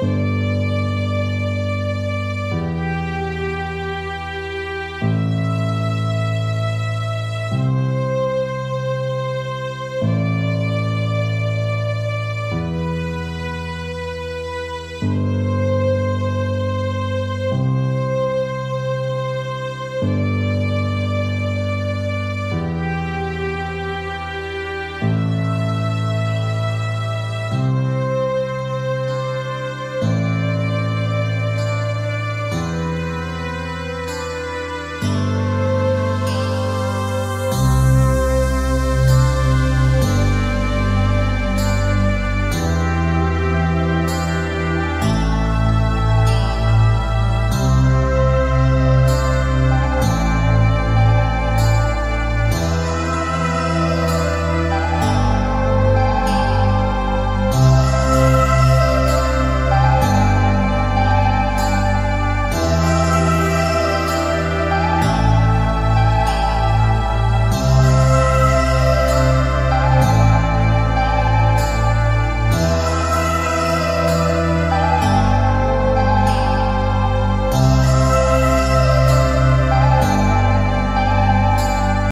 Música